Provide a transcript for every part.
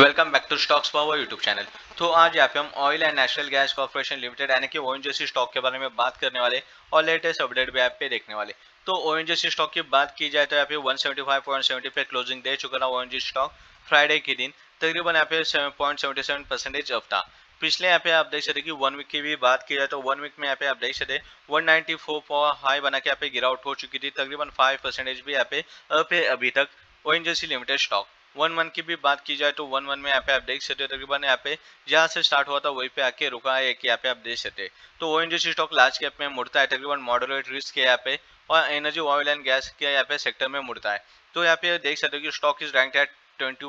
Welcome back to Stocks Power YouTube channel. तो आज यहाँ पे हम oil and national gas corporation limited, यानी कि ओ स्टॉक के बारे में बात करने वाले और लेटेस्ट अपडेट भी आप पे देखने वाले। तो ओ स्टॉक की बात की जाए तो यहाँ पे 175.70 पे क्लोजिंग दे चुका था ओ स्टॉक फ्राइडे के दिन। तकरीबन यहाँ पे सेवन परसेंटेज अफ था। पिछले यहाँ पे आप देख सकते कि वन वीक की भी बात की जाए तो वन वीक में यहाँ पे आप देख सकते 194 फोर हाई बना के यहाँ पे गिरावट हो चुकी थी। तकरीबन फाइव परसेंटेज भी यहाँ पे अप अभी तक O limited stock one one की भी बात की जाए तो वन वन में यहाँ पे आप देख सकते हो, तकरीबन यहाँ पे जहाँ से स्टार्ट हुआ था वहीं पे आके रुका है कि यहाँ पे आप देख सकते तो ओ स्टॉक लार्ज कैप में मुड़ता है, तकरीबन मॉडरेट रिस्क है यहाँ पे और एनर्जी ऑयल एंड गैस के यहाँ पे सेक्टर में मुड़ता है। तो यहाँ पे देख सकते हो कि स्टॉक इज़ रैंक है ट्वेंटी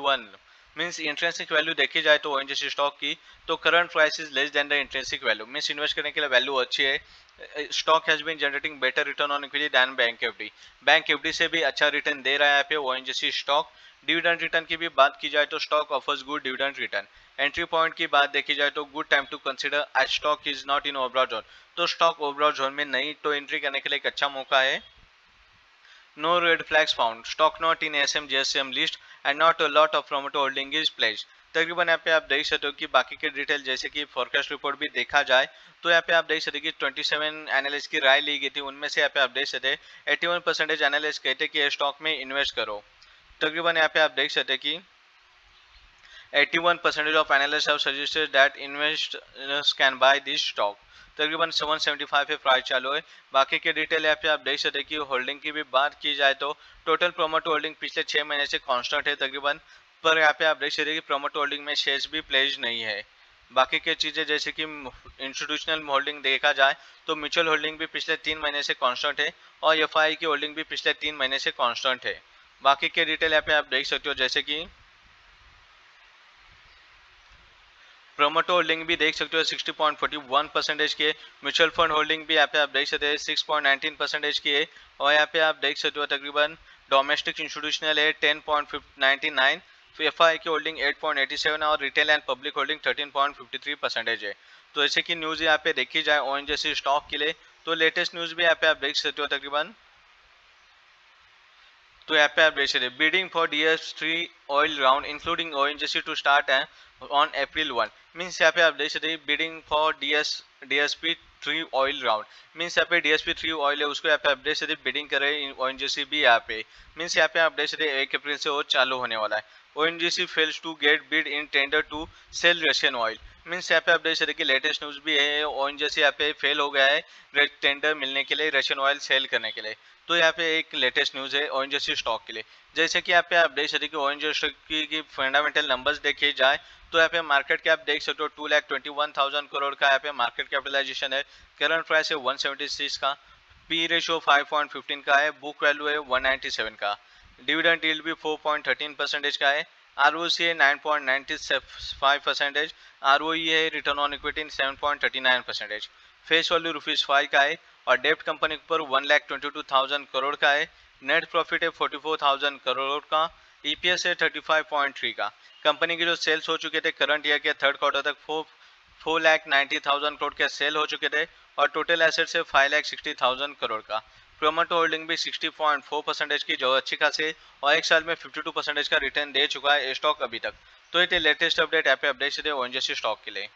मीन्स इंट्रेंसिक वैल्यू देखी जाए तो ओ स्टॉक की तो current price is less than the intrinsic value means invest करने के लिए वैल्यू अच्छी है। Stock has been generating better return on equity than bank FD bank FD से भी अच्छा रिटर्न दे रहा है पे ओ स्टॉक डिविडेंड रिटर्न की भी बात की जाए तो stock offers good dividend return entry point की बात देखी जाए तो good time to consider stock is not in overall zone तो स्टॉक ओवरऑल जोन में नहीं तो एंट्री करने के लिए एक अच्छा मौका है। No red flags found stock not in S M list and not a lot of promoter holding is pledge तकरीबन यहाँ पे आप देख सकते हो कि बाकी के डिटेल जैसे कि फोरकास्ट रिपोर्ट भी देखा जाए तो यहाँ पे आप देख सकते कि 27 एनालिस्ट की राय ली गई थी, उनमें से यहाँ पे आप देख सकते 81 परसेंटेज एनालिस्ट कहते कि स्टॉक में इन्वेस्ट करो। तकरीबन यहाँ पे आप देख सकते कि 81 percentage of analyst suggested that investors can buy this stock तकरीबन 775 पे प्राइस चालू है। बाकी के डिटेल यहाँ पे आप देख सकते कि होल्डिंग की भी बात की जाए तो टोटल प्रोमोट होल्डिंग पिछले छः महीने से कॉन्स्टेंट है तकरीबन। पर यहाँ पे आप देख सकते हैं कि प्रोमोट होल्डिंग में शेयर्स भी प्लेज नहीं है। बाकी के चीज़ें जैसे कि इंस्टीट्यूशनल होल्डिंग देखा जाए तो म्यूचुअल होल्डिंग भी पिछले तीन महीने से कांस्टेंट है और एफ़ की होल्डिंग भी पिछले तीन महीने से कांस्टेंट है। बाकी के डिटेल यहाँ पे आप देख सकते हो जैसे कि प्रोमोटो होल्डिंग भी देख सकते हो 60.41 परसेंटेज के। म्यूचुअल फंड होल्डिंग भी यहाँ पे आप देख सकते हैं 6.19 परसेंटेज की। है और यहाँ पे आप देख सकते हो तकरीबन डोमेस्टिक इंस्टीट्यूशनल है 10.99 एफ़ आई की होल्डिंग 8.87 और retail and public holding 13.53 percentage है। तो ऐसे की न्यूज़ यहाँ पे देखी जाए ओ स्टॉक के लिए। तो लेटेस्ट न्यूज़ भी यहाँ पे आप देख सकते हो तकरीबन तो S three oil round including O N G C to start है ऑन अप्रैल वन मीन्स यहाँ पे आप देख सकते D S D S P three oil round means यहाँ पे D S P three oil है, उसको यहाँ पे देख सकते बिडिंग कर रहे हैं सी भी यहाँ पे. मीन्स यहाँ पे देख सकते एक अप्रैल से वो चालू होने वाला है. O N G C fails to get bid in tender to sell Russian oil means यहाँ पे आप देख सकते कि लेटेस्ट न्यूज़ भी है ओ एन जी सी यहाँ पे फेल हो गया है टेंडर मिलने के लिए रशियन ऑयल सेल करने के लिए। तो यहाँ पे एक लेटेस्ट न्यूज़ है ओ स्टॉक के लिए। जैसे कि यहाँ पे आप देख सकते कि ओ स्टॉक की फंडामेंटल नंबर्स देखे जाए तो यहाँ पे मार्केट कैप देख सकते हो two lakh twenty one thousand crore का यहाँ पे मार्केट कैपिटलाइजेशन है। करंट प्राइस है वन सेवेंटी सिक्स का। P ratio five point fifteen का है। बुक वैल्यू है वन सेवन का। डिविडेंड यील्ड भी फोर पॉइंट थर्टीन परसेंटेज का है। आर ओ सी है nine point ninety five percentage R O E है return on equity seven point thirty nine percentage face value rupees five का है और डेप्ट कंपनी पर one lakh twenty two thousand crore का है. नेट प्रॉफिट है फोर्टी फोर थाउज़ेंड करोड़ का ईपीएस है थर्टी फाइव पॉइंट थ्री का. कंपनी के जो सेल्स हो चुके थे करंट ईयर के थर्ड क्वार्टर तक four four lakh ninety thousand crore के सेल हो चुके थे और टोटल एसेट्स है five lakh sixty thousand crore का. प्रोमोटो होल्डिंग भी 60.4 परसेंटेज की जो अच्छी खासी और एक साल में 52 परसेंटेज का रिटर्न दे चुका है स्टॉक अभी तक। तो ये लेटेस्ट अपडेट यहाँ पे अपडेट से स्टॉक के लिए।